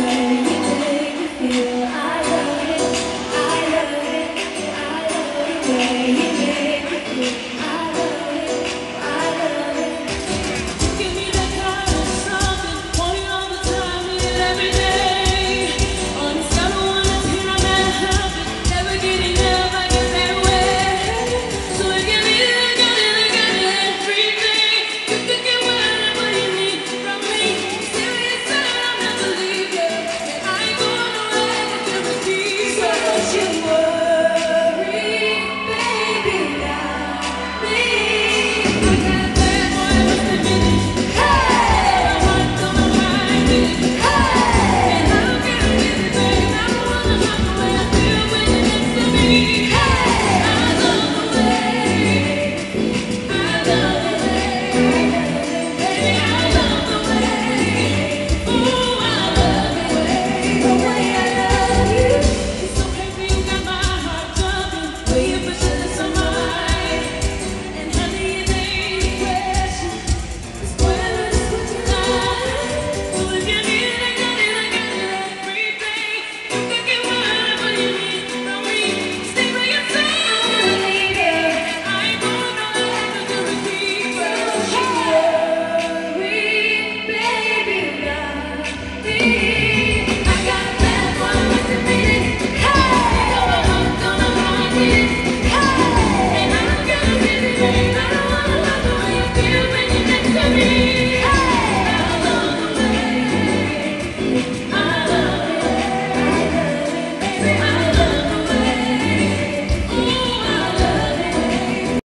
say.